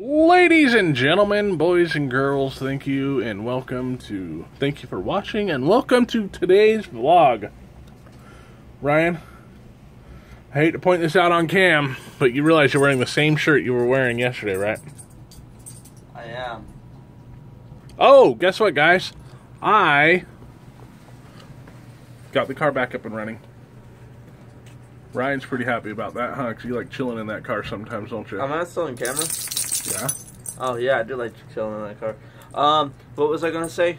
Ladies and gentlemen, boys and girls, thank you and welcome to, thank you for watching and welcome to today's vlog. Ryan, I hate to point this out on cam, but you realize you're wearing the same shirt you were wearing yesterday, right? I am. Oh, guess what, guys? I got the car back up and running. Ryan's pretty happy about that, huh? Because you like chilling in that car sometimes, don't you? Am I still in camera? Yeah. Oh yeah, I do like chilling in that car. Um, what was I gonna say?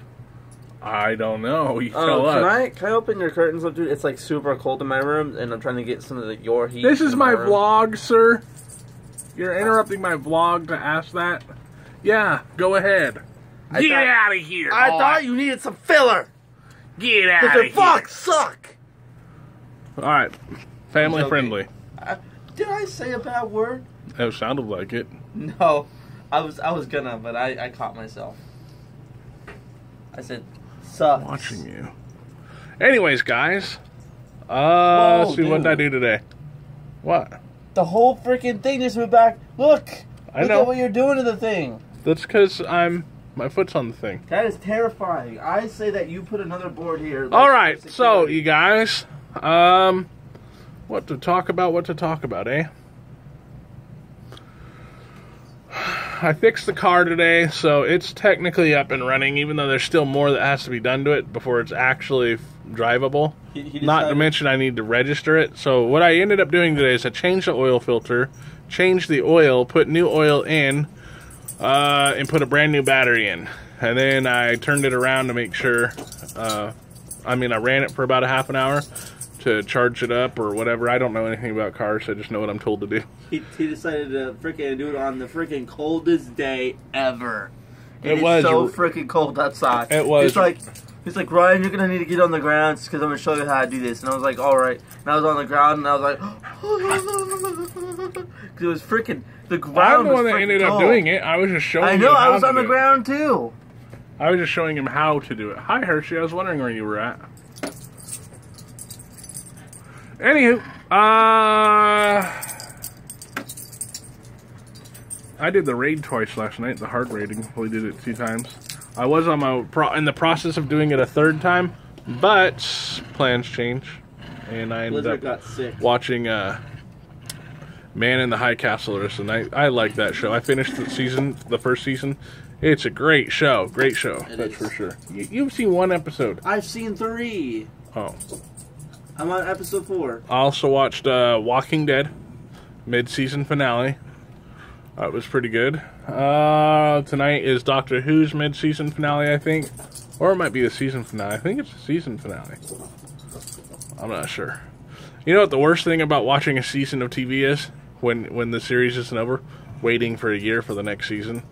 I don't know. You Um, can us. I can I open your curtains up, dude? It's like super cold in my room, and I'm trying to get some of the, your heat. This is in my vlog, sir. You're interrupting my vlog to ask that? Yeah, go ahead. I Get thought- out of here. I boy. thought you needed some filler. Get out of here. fuck suck. All right. Family joking. friendly. Uh, did I say a bad word? It sounded like it. No, I was I was gonna, but I I caught myself. I said, sucks. Watching you. Anyways, guys. Uh, Whoa, let's see what did I do today. What? The whole freaking thing just went back. Look. I Look know. at what you're doing to the thing. That's because I'm my foot's on the thing. That is terrifying. I say that you put another board here. like, All right, so you guys, um, what to talk about? What to talk about, eh? I fixed the car today, so it's technically up and running, even though there's still more that has to be done to it before it's actually drivable. He- he Not to mention, I need to register it. So, what I ended up doing today is I changed the oil filter, changed the oil, put new oil in, uh, and put a brand new battery in. And then I turned it around to make sure. Uh, I mean, I ran it for about a half an hour to charge it up or whatever. I don't know anything about cars. I just know what I'm told to do. He, he decided to freaking do it on the freaking coldest day ever. It was so freaking cold outside. It was- He's like, he's like, Ryan, you're gonna need to get on the ground because I'm gonna show you how to do this. And I was like, all right. And I was on the ground and I was like, because it was freaking the ground. I'm the one that ended up doing it. I was just showing. I know. I was on the ground too. I was just showing him how to do it. Hi, Hershey. I was wondering where you were at. Anywho, uh, I did the raid twice last night. The hard raiding. We did it two times. I was on my pro- in the process of doing it a third time, but plans change, and I ended Blizzard up got sick. watching uh, Man in the High Castle the rest of the night. I like that show. I finished the season, the first season. It's a great show. Great show. It that's is. for sure. You, you've seen one episode. I've seen three. Oh. I'm on episode four. I also watched uh, Walking Dead mid-season finale. That was pretty good. Uh, tonight is Doctor Who's mid-season finale, I think, or it might be the season finale. I think it's the season finale. I'm not sure. You know what the worst thing about watching a season of TV is when when the series isn't over, waiting for a year for the next season.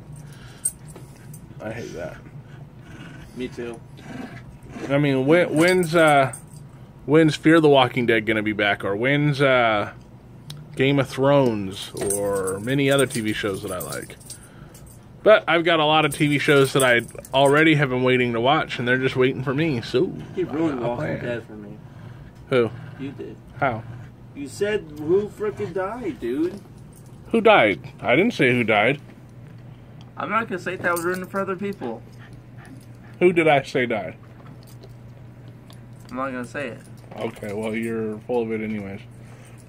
I hate that. Me too. I mean, when, when's uh, when's Fear the Walking Dead gonna be back, or when's uh, Game of Thrones, or many other TV shows that I like. But I've got a lot of TV shows that I already have been waiting to watch, and they're just waiting for me. So ruined I'll Walking. Dead for me. Who? You did. How? You said who freaking died, dude. Who died? I didn't say who died. I'm not gonna say that was ruined for other people. Who did I say died? I'm not gonna say it. Okay, well you're full of it anyways.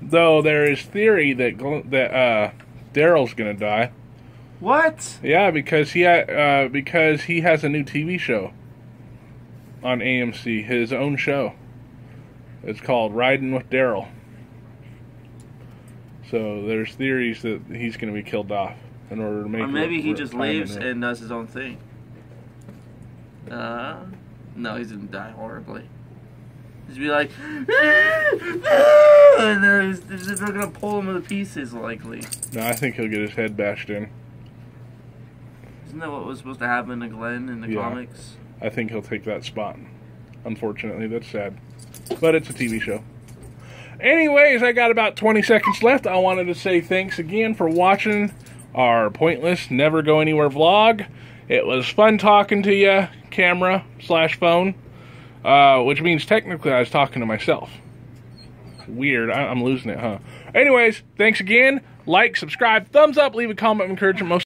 Though there is theory that Gl- that uh, Daryl's gonna die. What? Yeah, because he ha- uh, because he has a new TV show on AMC, his own show. It's called Riding with Daryl. So there's theories that he's going to be killed off in order to make. Or maybe he just leaves and does his own thing. Uh, no, he's gonna die horribly. He's be like, ah, ah, and they're, they're gonna pull him to pieces, likely. No, I think he'll get his head bashed in. Isn't that what was supposed to happen to Glenn in the Yeah. comics? I think he'll take that spot. Unfortunately, that's sad. But it's a TV show. Anyways, I got about 20 seconds left. I wanted to say thanks again for watching our pointless never go anywhere vlog. It was fun talking to you, camera slash phone, uh, which means technically I was talking to myself. Weird. I- I'm losing it, huh? Anyways, thanks again. Like, subscribe, thumbs up, leave a comment encouragement. Most